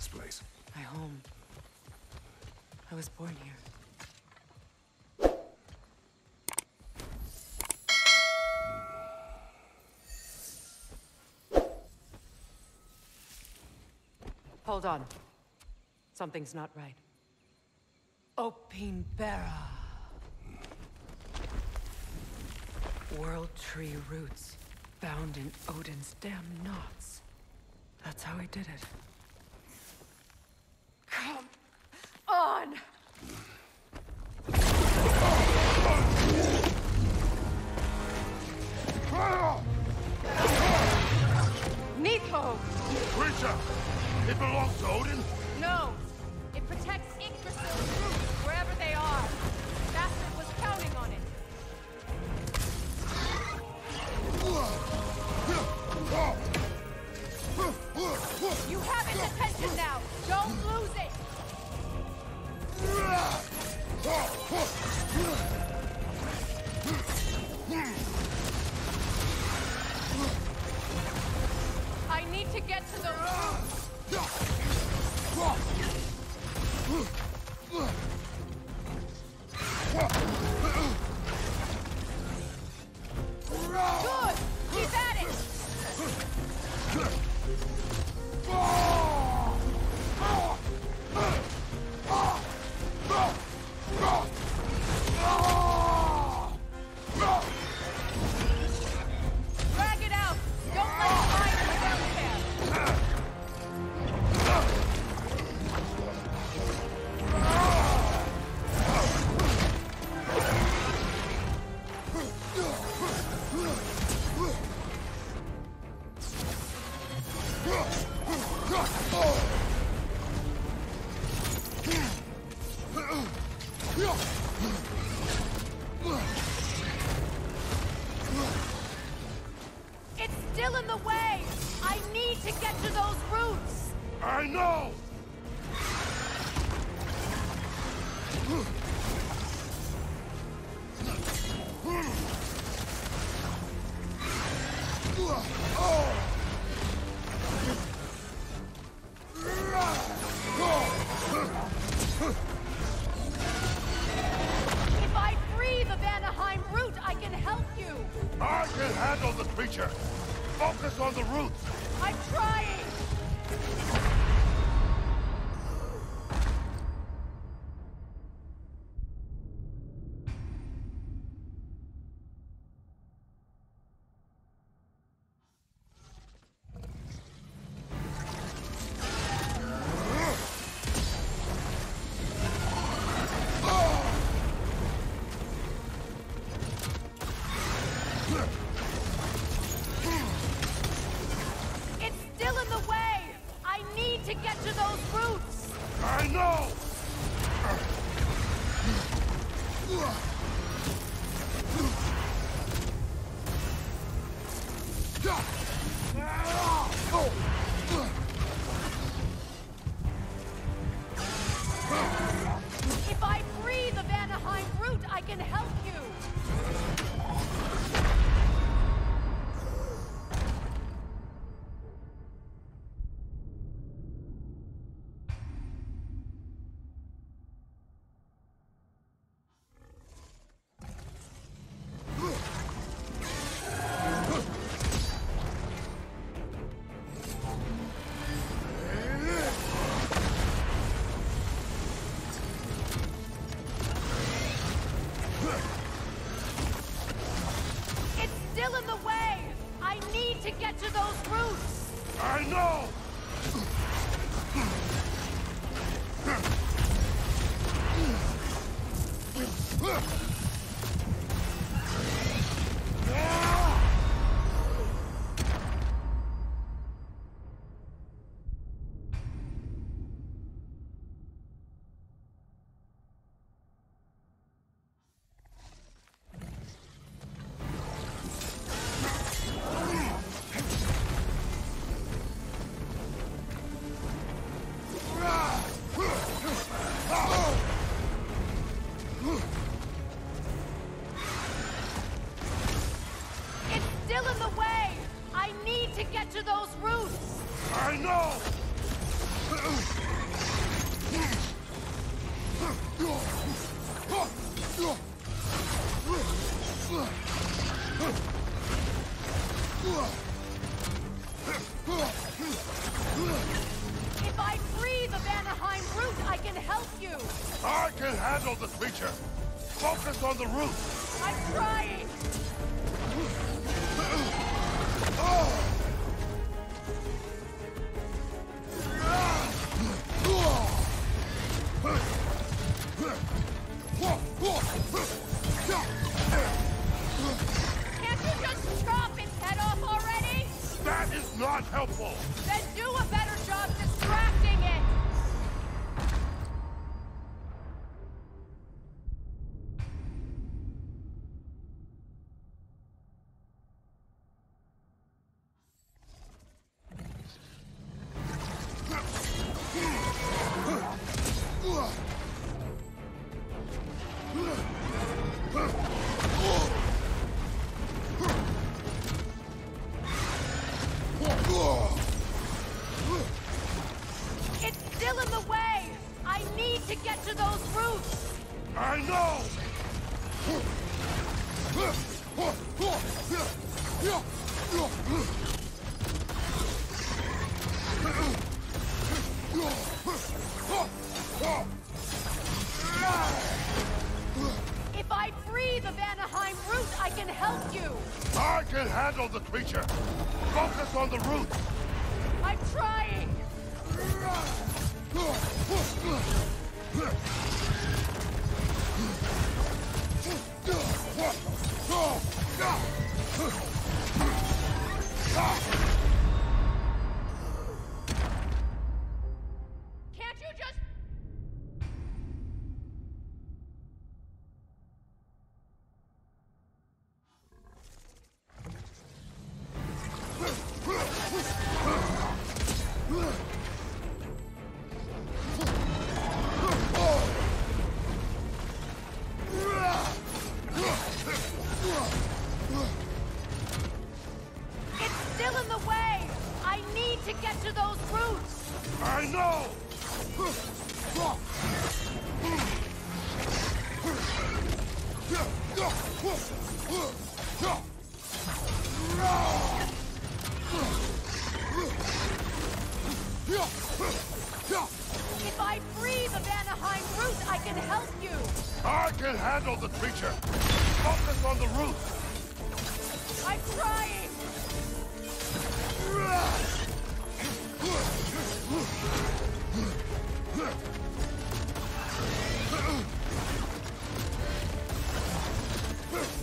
this place? My home. I was born here. Hold on. Something's not right. Opinbera. World tree roots, bound in Odin's damn knots. That's how he did it. on the roof. If I free the Vanaheim root, I can help you! I can handle the creature. Focus on the root. I'm trying! Help you! I can handle the creature. Focus on the roots! I'm trying! Can't If I free the Vanaheim root, I can help you! I can handle the creature. Focus on the root. I'm trying! I Huh!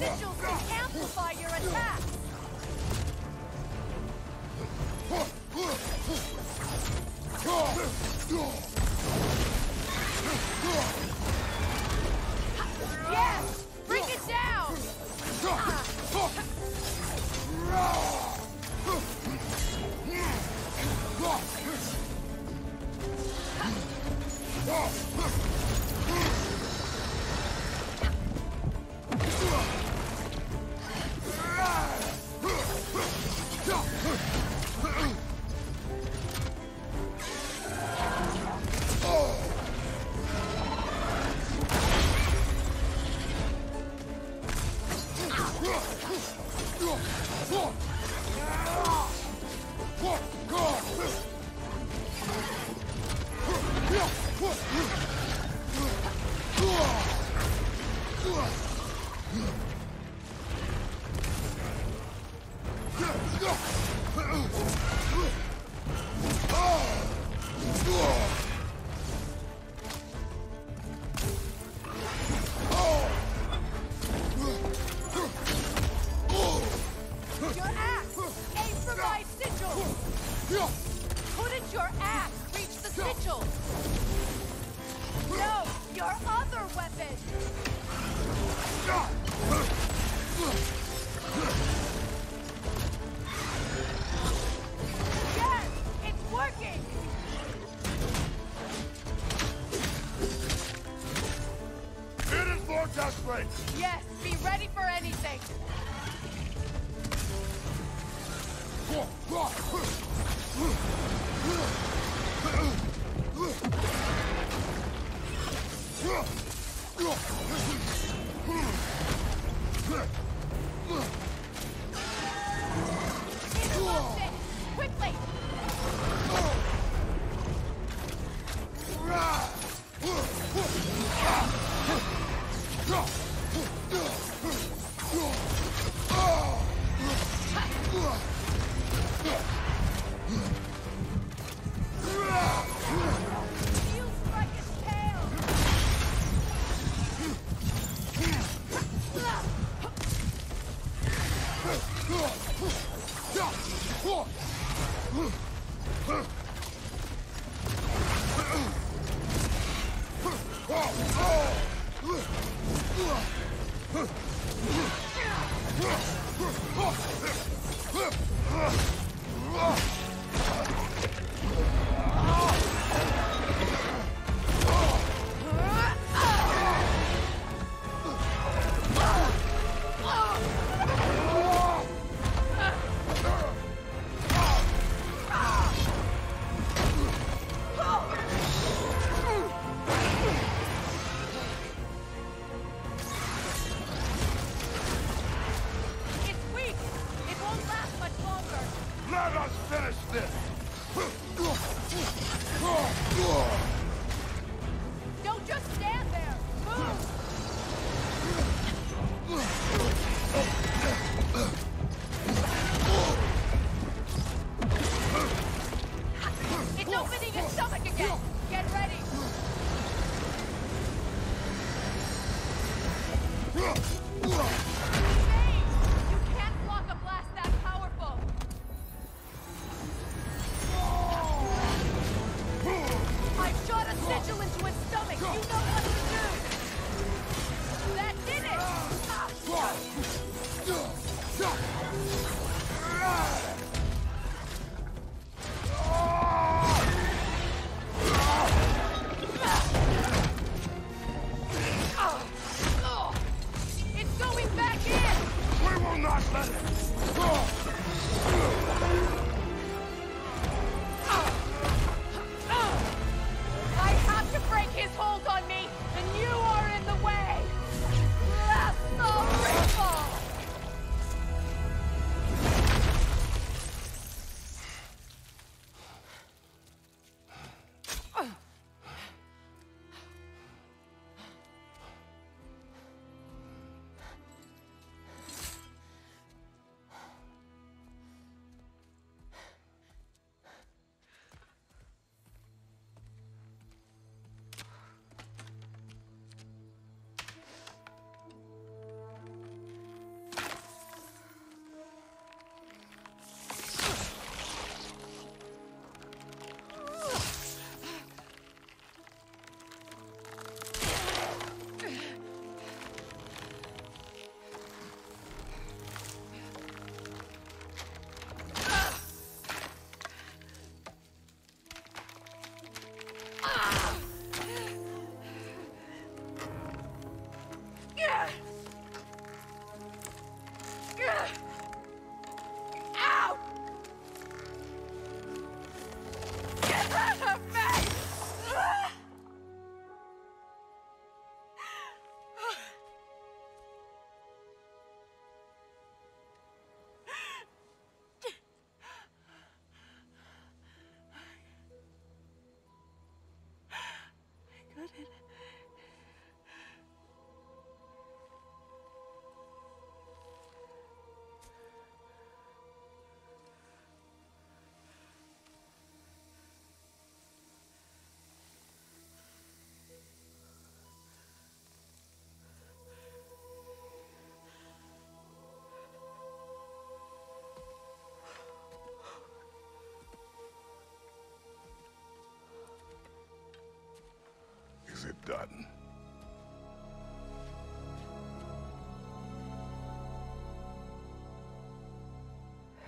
Sigils can amplify your attacks! Yes! Be ready for anything! It's its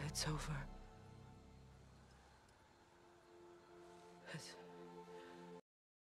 It's over.